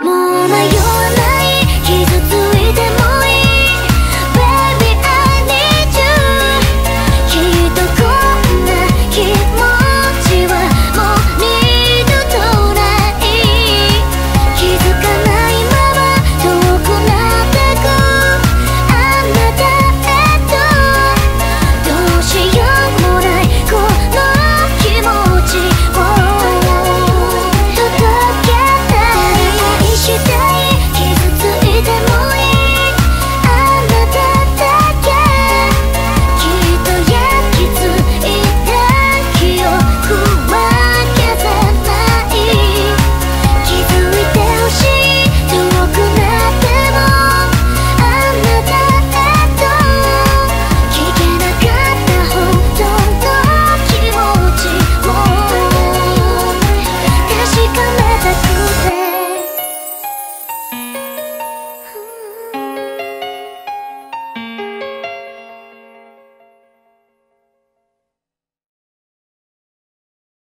more like